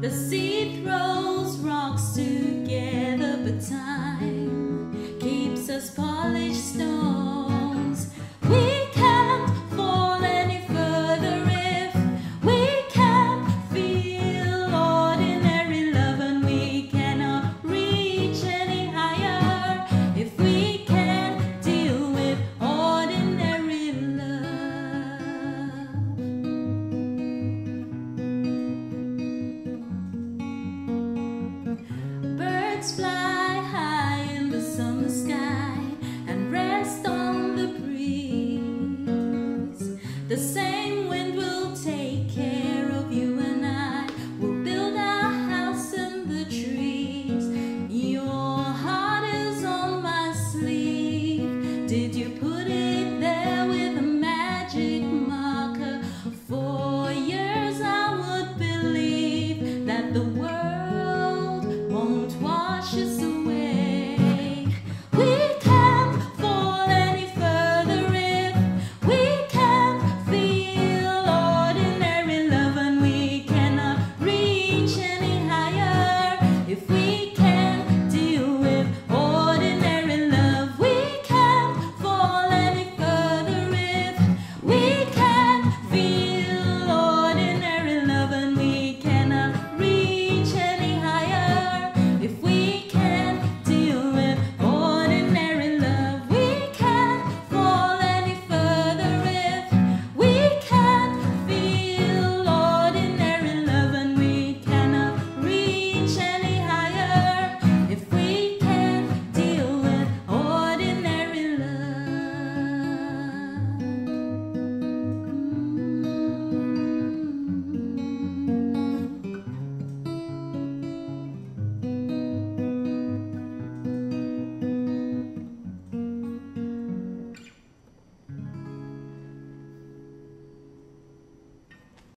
The sea birds fly high in the summer sky and rest on the breeze. The same wind will take care of you and I. We'll build our house in the trees. Your heart is on my sleeve. Did you put